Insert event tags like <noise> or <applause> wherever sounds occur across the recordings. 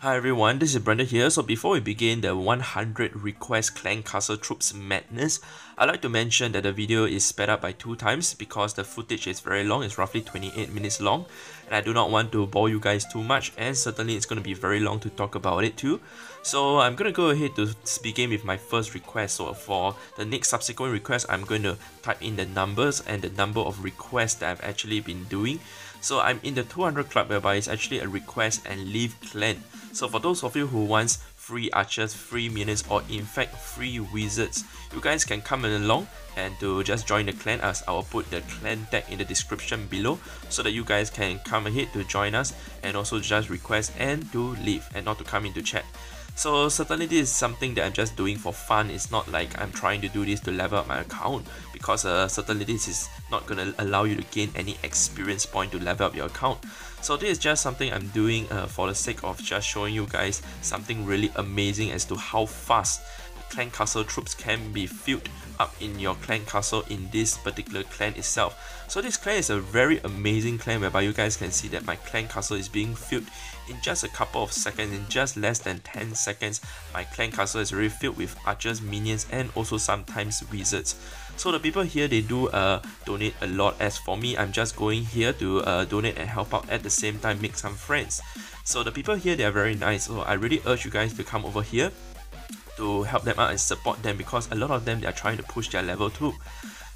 Hi everyone, this is Brandon here. So before we begin the 100 request clan castle troops madness, I'd like to mention that the video is sped up by two times because the footage is very long, it's roughly 28 minutes long and I do not want to bore you guys too much and certainly it's going to be very long to talk about it too. So I'm going to go ahead to begin with my first request. So for the next subsequent request, I'm going to type in the numbers and the number of requests that I've actually been doing. So I'm in the 200 club whereby it's actually a request and leave clan. So for those of you who wants free archers, free minions or in fact free wizards, you guys can come along and to just join the clan as I'll put the clan tag in the description below so that you guys can come ahead to join us and also just request and to leave and not to come into chat. So certainly this is something that I'm just doing for fun. It's not like I'm trying to do this to level up my account because uh, certainly this is not going to allow you to gain any experience point to level up your account. So this is just something I'm doing uh, for the sake of just showing you guys something really amazing as to how fast clan castle troops can be filled up in your clan castle in this particular clan itself. So this clan is a very amazing clan whereby you guys can see that my clan castle is being filled in just a couple of seconds, in just less than 10 seconds, my clan castle is already filled with archers, minions and also sometimes wizards. So the people here they do uh, donate a lot as for me I'm just going here to uh, donate and help out at the same time make some friends. So the people here they are very nice so I really urge you guys to come over here to help them out and support them because a lot of them they are trying to push their level too.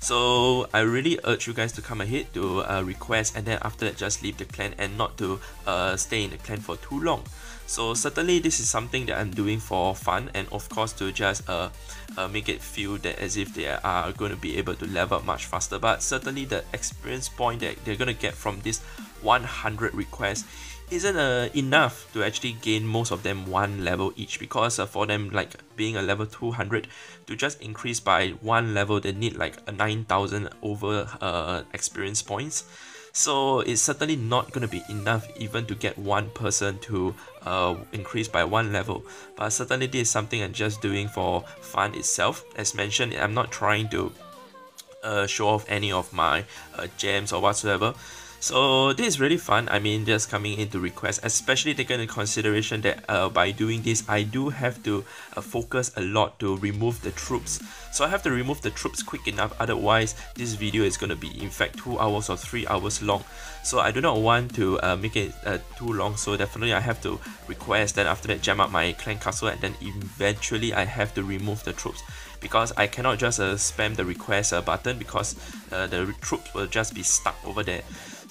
So I really urge you guys to come ahead to uh, request and then after that just leave the clan and not to uh, stay in the clan for too long. So certainly this is something that I'm doing for fun and of course to just uh, uh, make it feel that as if they are going to be able to level up much faster but certainly the experience point that they're going to get from this 100 requests isn't uh, enough to actually gain most of them one level each because uh, for them like being a level 200 to just increase by one level they need like a 9000 over uh, experience points. So it's certainly not going to be enough even to get one person to uh, increase by one level. But certainly this is something I'm just doing for fun itself. As mentioned I'm not trying to uh, show off any of my uh, gems or whatsoever so this is really fun. I mean, just coming into request, especially taking into consideration that uh, by doing this, I do have to uh, focus a lot to remove the troops. So I have to remove the troops quick enough. Otherwise, this video is going to be in fact 2 hours or 3 hours long. So I do not want to uh, make it uh, too long. So definitely I have to request. Then after that, gem up my clan castle and then eventually I have to remove the troops because I cannot just uh, spam the request uh, button because the troops will just be stuck over there.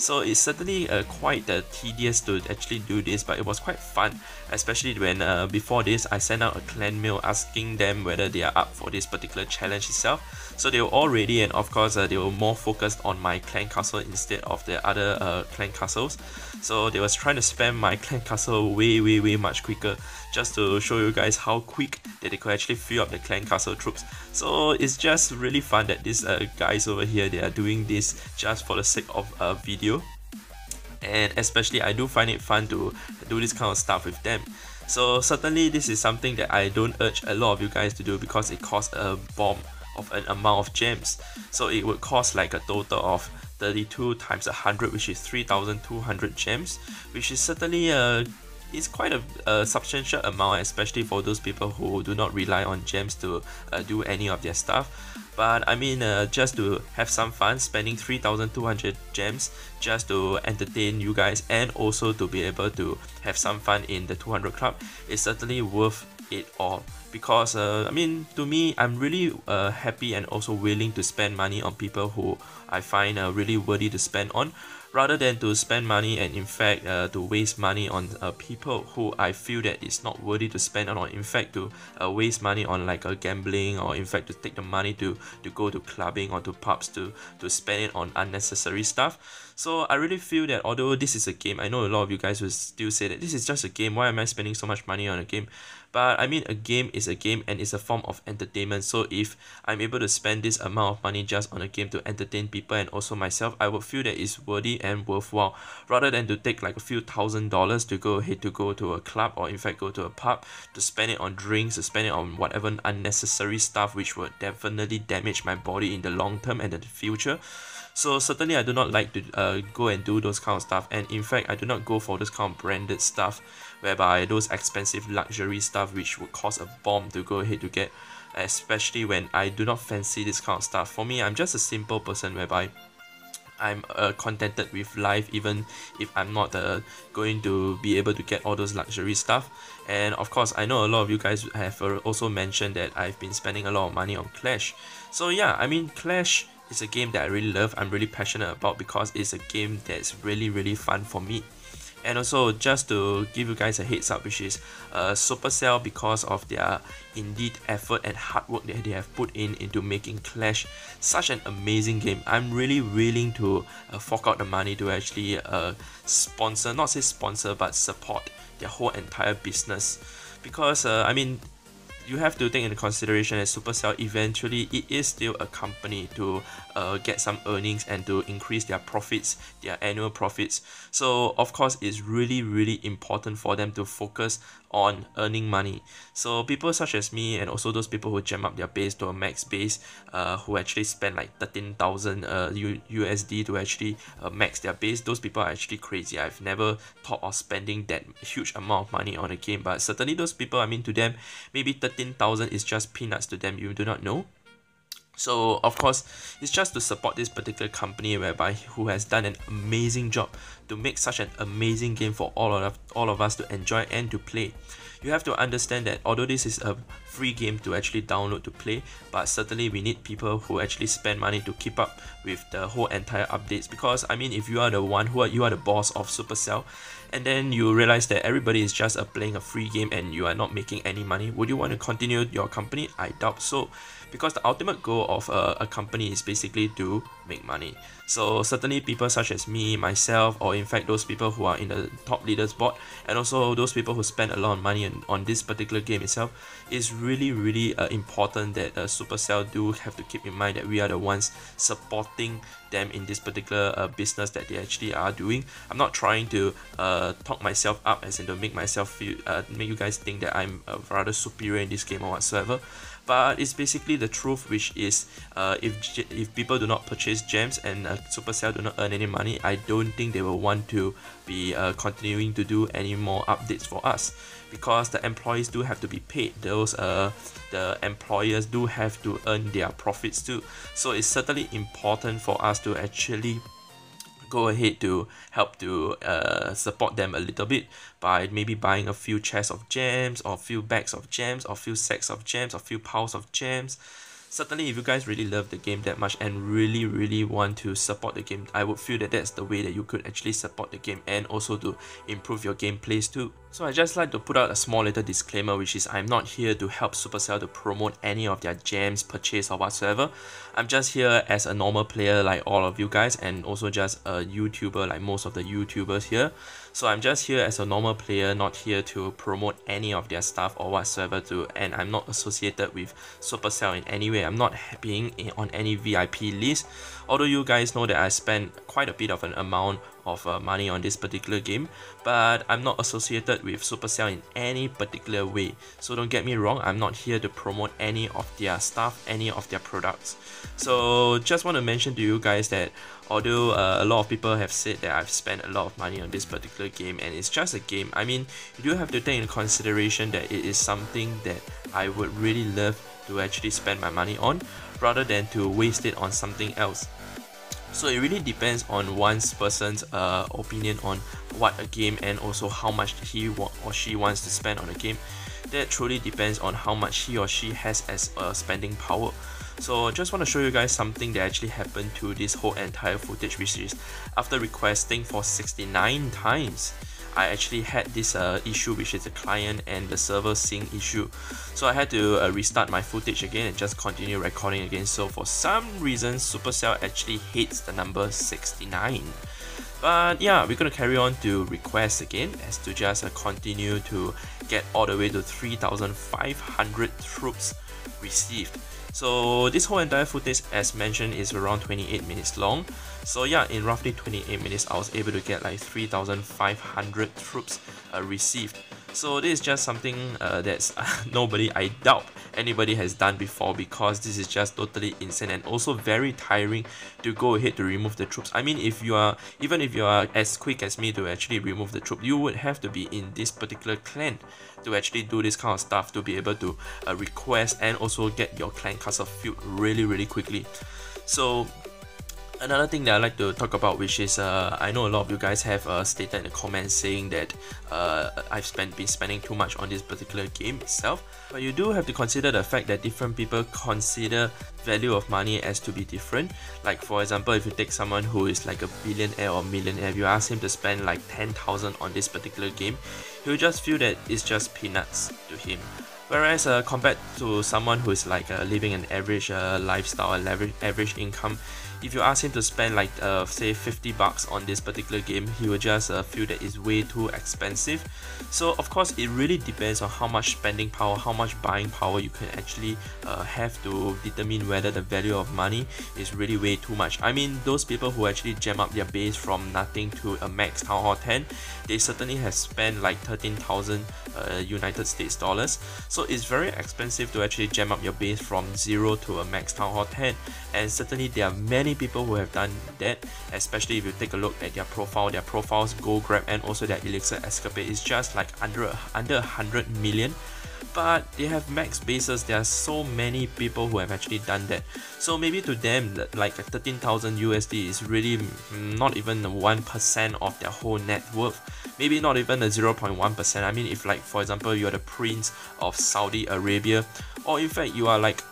So it's certainly uh, quite uh, tedious to actually do this, but it was quite fun, especially when uh, before this I sent out a clan mail asking them whether they are up for this particular challenge itself. So they were all ready and of course uh, they were more focused on my clan castle instead of the other uh, clan castles. So they was trying to spam my <laughs> clan castle way way way much quicker just to show you guys how quick that they could actually fill up the clan castle troops. So it's just really fun that these uh, guys over here they are doing this just for the sake of a video and especially I do find it fun to do this kind of stuff with them. So certainly this is something that I don't urge a lot of you guys to do because it costs a bomb of an amount of gems. So it would cost like a total of 32 times 100 which is 3200 gems which is certainly a it's quite a, a, substantial amount especially for those people who do not rely on gems to uh, do any of their stuff. But I mean uh, just to have some fun spending 3200 gems just to entertain you guys and also to be able to have some fun in the 200 club is certainly worth it all. Because uh, I mean to me I'm really uh, happy and also willing to spend money on people who I find uh, really worthy to spend on rather than to spend money and in fact uh, to waste money on uh, people who I feel that it's not worthy to spend on or in fact to uh, waste money on like a gambling or in fact to take the money to to go to clubbing or to pubs to to spend it on unnecessary stuff so I really feel that although this is a game I know a lot of you guys will still say that this is just a game why am I spending so much money on a game? But I mean a game is a game and it's a form of entertainment. So if I'm able to spend this amount of money just on a game to entertain people and also myself I would feel that it's worthy and worthwhile. Rather than to take like a few thousand dollars to go ahead to go to a club or in fact go to a pub to spend it on drinks to spend it on whatever unnecessary stuff which would definitely damage my body in the long term and the future So certainly I do not like to uh, go and do those kind of stuff. And in fact I do not go for those kind of branded stuff whereby those expensive luxury stuff which would cost a bomb to go ahead to get especially when I do not fancy this kind of stuff. For me I'm just a simple person whereby I'm uh, contented with life even if I'm not uh, going to be able to get all those luxury stuff. And of course I know a lot of you guys have uh, also mentioned that I've been spending a lot of money on Clash. So yeah I mean Clash is a game that I really love I'm really passionate about because it's a game that's really really fun for me. And also just to give you guys a heads up which is uh, Supercell because of their indeed effort and hard work that they have put in into making Clash such an amazing game I'm really willing to uh, fork out the money to actually uh, sponsor not say sponsor but support their whole entire business. Because uh, I mean you have to take into consideration that Supercell eventually it is still a company to uh, get some earnings and to increase their profits, their annual profits. So of course it's really really important for them to focus on earning money. So people such as me and also those people who gem up their base to a max base, uh, who actually spend like 13,000 uh, USD to actually uh, max their base, those people are actually crazy. I've never thought of spending that huge amount of money on a game, but certainly those people, I mean to them, maybe 13,000 is just peanuts to them, you do not know. So of course, it's just to support this particular company whereby who has done an amazing job to make such an amazing game for all of all of us to enjoy and to play. You have to understand that although this is a free game to actually download to play, but certainly we need people who actually spend money to keep up with the whole entire updates because I mean if you are the one who are you are the boss of Supercell and then you realize that everybody is just uh, playing a free game and you are not making any money, would you want to continue your company? I doubt so because the ultimate goal of a, a company is basically to make money. So certainly people such as me, myself, or in fact those people who are in the top leaders board, and also those people who spend a lot of money on, on this particular game itself, is really really uh, important that uh, Supercell do have to keep in mind that we are the ones supporting them in this particular uh, business that they actually are doing. I'm not trying to uh, talk myself up as in to make myself feel, uh, make you guys think that I'm uh, rather superior in this game or whatsoever but it's basically the truth which is uh, if if people do not purchase gems and uh, Supercell do not earn any money I don't think they will want to be uh, continuing to do any more updates for us because the employees do have to be paid those uh, the employers do have to earn their profits too. So it's certainly important for us to actually go ahead to help to uh, support them a little bit by maybe buying a few chests of gems or a few bags of gems or a few sacks of gems or a few piles of gems certainly if you guys really love the game that much and really really want to support the game I would feel that that's the way that you could actually support the game and also to improve your gameplays too so I just like to put out a small little disclaimer which is I'm not here to help Supercell to promote any of their gems purchase or whatsoever. I'm just here as a normal player like all of you guys and also just a YouTuber like most of the YouTubers here. So I'm just here as a normal player not here to promote any of their stuff or whatsoever to and I'm not associated with Supercell in any way. I'm not being on any VIP list. Although you guys know that I spend quite a bit of an amount of uh, money on this particular game but I'm not associated with Supercell in any particular way. So don't get me wrong I'm not here to promote any of their stuff any of their products. So just want to mention to you guys that although uh, a lot of people have said that I've spent a lot of money on this particular game and it's just a game I mean you do have to take into consideration that it is something that I would really love to actually spend my money on rather than to waste it on something else so it really depends on one's person's uh, opinion on what a game and also how much he or she wants to spend on a game. That truly depends on how much he or she has as a spending power. So I just want to show you guys something that actually happened to this whole entire footage which is after requesting for 69 times I actually had this uh, issue which is the client and the server sync issue. So I had to uh, restart my footage again and just continue recording again. So for some reason Supercell actually hates the number 69 but yeah we're gonna carry on to requests again as to just uh, continue to get all the way to 3500 troops received so this whole entire footage as mentioned is around 28 minutes long. So yeah, in roughly 28 minutes I was able to get like 3500 troops uh, received. So this is just something uh, that's <laughs> nobody, I doubt anybody has done before because this is just totally insane and also very tiring to go ahead to remove the troops. I mean if you are, even if you are as quick as me to actually remove the troop, you would have to be in this particular clan to actually do this kind of stuff to be able to uh, request and also get your clan castle filled really really quickly. So another thing that I like to talk about, which is uh, I know a lot of you guys have uh, stated in the comments saying that uh, I've spent been spending too much on this particular game itself. But you do have to consider the fact that different people consider value of money as to be different. Like for example, if you take someone who is like a billionaire or millionaire, if you ask him to spend like 10,000 on this particular game, he'll just feel that it's just peanuts to him. Whereas uh, compared to someone who is like uh, living an average uh, lifestyle, average, average income, if you ask him to spend like uh, say 50 bucks on this particular game he will just uh, feel that it's way too expensive. So of course it really depends on how much spending power how much buying power you can actually uh, have to determine whether the value of money is really way too much. I mean those people who actually gem up their base from nothing to a max town hall 10 they certainly have spent like 13,000 uh, United States dollars. So it's very expensive to actually gem up your base from 0 to a max town hall 10 and certainly there are many people who have done that, especially if you take a look at their profile, their profiles, gold grab, and also their elixir escapade is just like under under 100 million. But they have max bases. There are so many people who have actually done that. So maybe to them like 13,000 USD is really not even 1% of their whole net worth maybe not even a 0.1% I mean if like for example you're the prince of Saudi Arabia or in fact you are like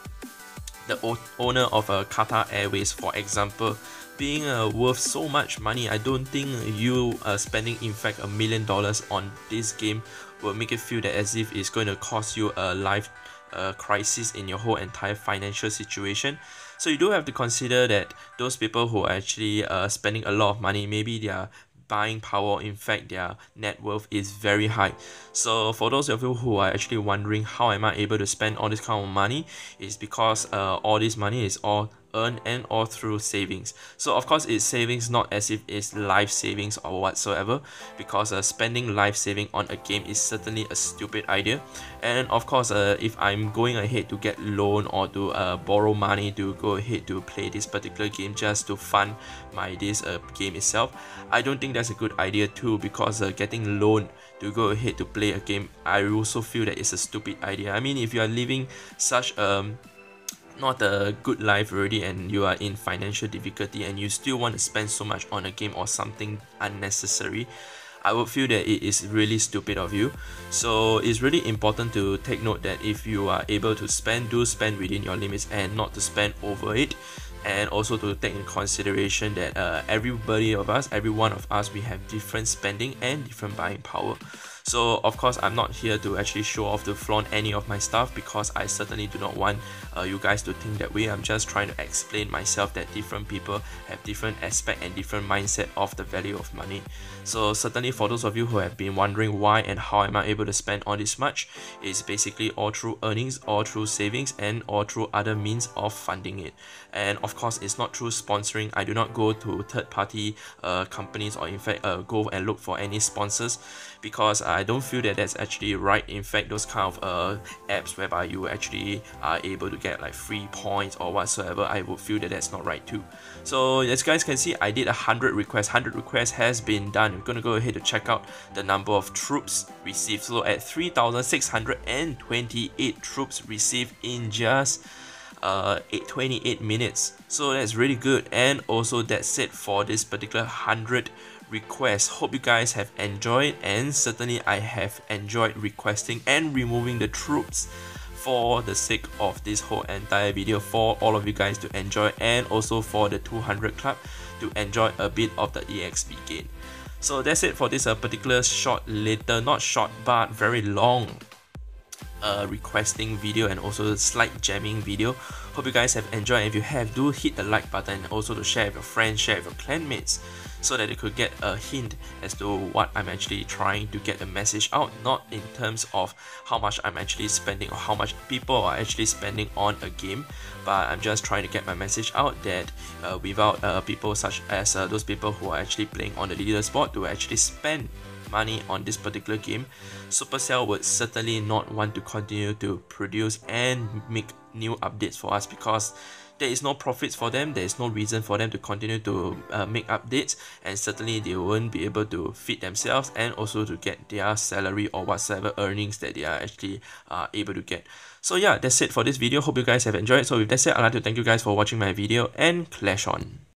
the owner of a Qatar Airways, for example, being uh, worth so much money, I don't think you uh, spending in fact a million dollars on this game will make it feel that as if it's going to cost you a life uh, crisis in your whole entire financial situation. So you do have to consider that those people who are actually uh, spending a lot of money, maybe they are buying power in fact their net worth is very high. So for those of you who are actually wondering how am i able to spend all this kind of money it's because uh, all this money is all earn and or through savings. So of course it's savings not as if it's life savings or whatsoever because uh, spending life saving on a game is certainly a stupid idea. And of course uh, if I'm going ahead to get loan or to uh, borrow money to go ahead to play this particular game just to fund my this uh, game itself I don't think that's a good idea too because uh, getting loan to go ahead to play a game I also feel that it's a stupid idea. I mean if you are living such um not a good life already and you are in financial difficulty and you still want to spend so much on a game or something unnecessary I would feel that it is really stupid of you. So it's really important to take note that if you are able to spend, do spend within your limits and not to spend over it. And also to take in consideration that uh, everybody of us, every one of us, we have different spending and different buying power. So of course I'm not here to actually show off to flaunt any of my stuff because I certainly do not want uh, you guys to think that way. I'm just trying to explain myself that different people have different aspect and different mindset of the value of money. So certainly for those of you who have been wondering why and how am I able to spend all this much, it's basically all through earnings, all through savings and all through other means of funding it. And of course it's not through sponsoring. I do not go to third party uh, companies or in fact uh, go and look for any sponsors because I don't feel that that's actually right. In fact, those kind of uh, apps whereby you actually are able to get like free points or whatsoever, I would feel that that's not right too. So as you guys can see, I did a 100 requests. 100 requests has been done. We're going to go ahead to check out the number of troops received. So at 3,628 troops received in just uh, 28 minutes. So that's really good. And also that's it for this particular 100 requests. Hope you guys have enjoyed and certainly I have enjoyed requesting and removing the troops for the sake of this whole entire video for all of you guys to enjoy and also for the 200 club to enjoy a bit of the EXP gain. So that's it for this uh, particular short later, not short but very long uh, requesting video and also slight gemming video. Hope you guys have enjoyed. If you have, do hit the like button and also to share with your friends, share with your clanmates so that they could get a hint as to what I'm actually trying to get the message out, not in terms of how much I'm actually spending or how much people are actually spending on a game, but I'm just trying to get my message out that uh, without uh, people such as uh, those people who are actually playing on the leader spot to actually spend money on this particular game, Supercell would certainly not want to continue to produce and make new updates for us because there is no profits for them, there is no reason for them to continue to uh, make updates, and certainly they won't be able to feed themselves and also to get their salary or whatsoever earnings that they are actually uh, able to get. So yeah, that's it for this video. Hope you guys have enjoyed. So with that said, I'd like to thank you guys for watching my video and clash on.